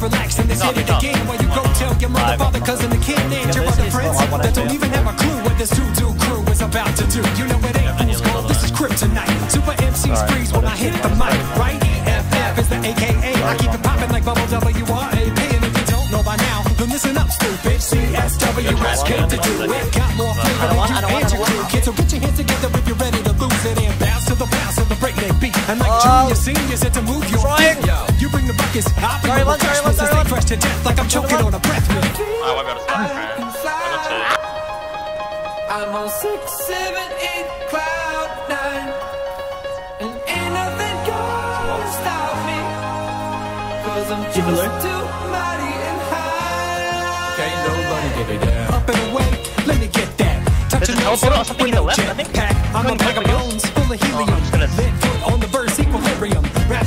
relax, and let's hit it again. While you go tell your mother, father, cousin, and kid named your other friends that don't even have a clue what this two-do crew is about to do. You know it ain't fool's gold, this is kryptonite. Super MCs freeze when I hit the mic, right? EFF is the AKA. I keep it popping like bubble W-R-A-P. And if you don't know by now, then listen up, stupid. CSWS came to do it. Got more flavor than you I don't want- and your crew. Kids, so get your hands together of the breakneck beat. And like Oh. junior seniors, had to move your Trying. feet. You bring the buckets, I bring Sorry, the one, sorry, one, refreshments to sorry, stay one. fresh to death like I'm choking on a breath mint. Oh, I got a second friend. I got two. I'm on six, seven, eight, cloud nine. And ain't nothing gonna stop me. Cause I'm Keep it just low. too mighty and high. Can't nobody get me down. Up and away, let me get that. Touching There's a those teleport or up something with to the no left, I jet think. pack. I'm a Going bag of back bones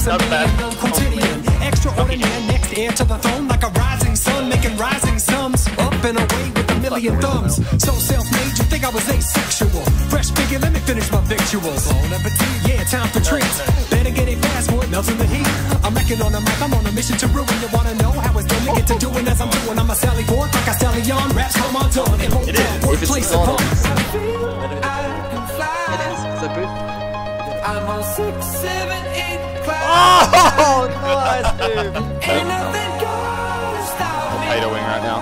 equilibrium. A million, quotidian. Extraordinary, next heir to the throne like a rising sun, making rising sums. Up and away with a million thumbs. So self-made, you think I was asexual. Fresh figure, let me finish my victuals. Bon appetit, yeah, time for treats. Better get it fast it melts in the heat. I'm wrecking on the mic, I'm on a mission to ruin. You wanna know how it's done get to doing as I'm doing? I'm a Sally Ford, like a Sally on. Raps come on done. It won't It is. done. If it's Workplace on. upon. I can fly. I'm on six, seven, eight, cloud Oh, nice, dude. Ain't nothing gonna stop me. Potatoing right now.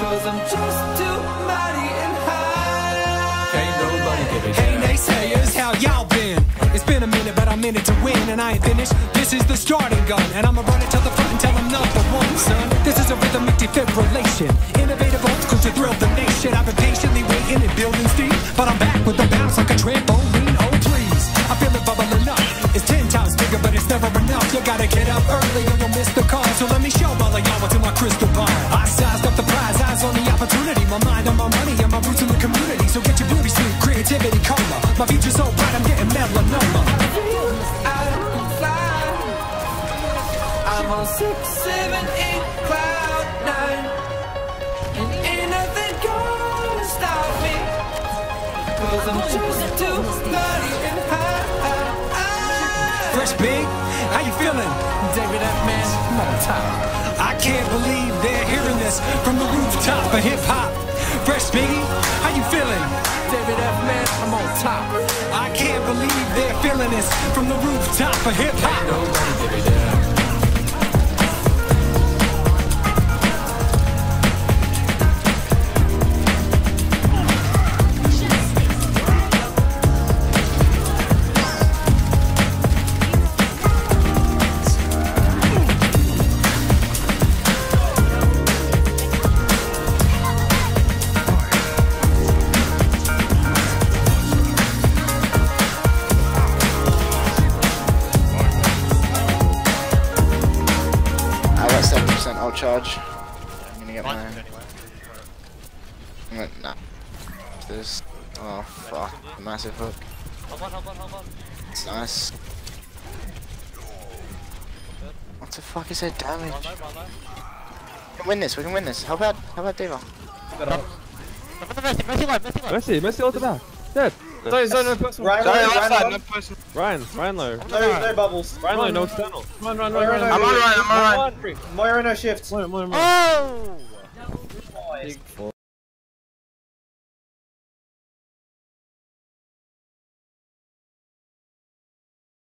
Cause I'm just too mighty and high. Can't nobody get me Hey naysayers, how y'all been? It's been a minute, but I'm in it to win, and I ain't finished. This is the starting gun, and I'ma run it to the front and tell 'em number one, son. This is a rhythmic defibrillation. Innovative old school to thrill the nation. I've been patiently waiting and building steam, but I'm back with the bounce like a trampoline. Early or you'll miss the call. So let me show all of y'all what's in my crystal ball. I sized up the prize, eyes on the opportunity. My mind on my money and my roots in the community. So get your beauty sleep, creativity, coma. My future's so bright, I'm getting melanoma. I can fly. I'm on six, seven, eight, cloud nine. And ain't nothing gonna stop me. Cause I'm just too mighty and high. Fresh big, David F. Man, top. I can't believe they're hearing this from the rooftop of hip hop. Fresh Biggie, how you feeling? David F. Man, I'm on top. I can't believe they're feeling this from the rooftop of hip hop. Got seven percent. I'll charge. I'm gonna get my. I'm nah. This. Oh fuck! A Massive hook. On, on, on. It's nice. What the fuck is that damage? We can win this. We can win this. How about how about? Mercy, mercy mercy line. Mercy, Mercy ult there. Dead. Sorry, sorry, no person. Ryan, Sorry, Ryan, left Ryan, side, Ryan, no person. Ryan, Ryan low. no, no bubbles. Ryan low, no external. Run, run, run, Moira, run. no, I'm on Ryan, I'm on Ryan. Run, Moira no shift. Moira, Moira, Moira. Oh! Nice.